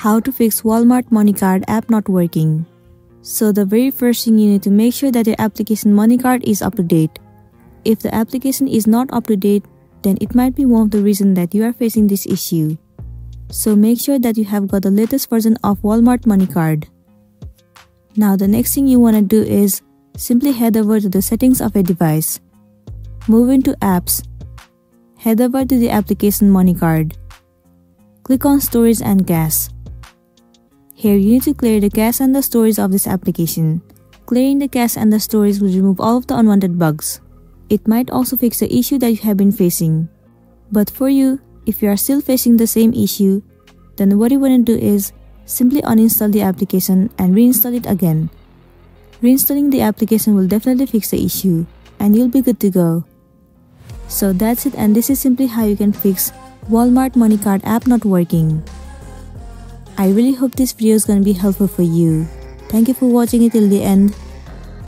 How to fix Walmart MoneyCard app not working. So the very first thing you need to make sure that your application MoneyCard is up to date. If the application is not up to date, then it might be one of the reasons that you are facing this issue. So make sure that you have got the latest version of Walmart MoneyCard. Now the next thing you want to do is simply head over to the settings of a device. Move into apps. Head over to the application MoneyCard. Click on storage and cache. Here you need to clear the cache and the storage of this application. Clearing the cache and the storage will remove all of the unwanted bugs. It might also fix the issue that you have been facing. But for you, if you are still facing the same issue, then what you want to do is simply uninstall the application and reinstall it again. Reinstalling the application will definitely fix the issue and you'll be good to go. So that's it and this is simply how you can fix Walmart MoneyCard app not working. I really hope this video is gonna be helpful for you. Thank you for watching it till the end.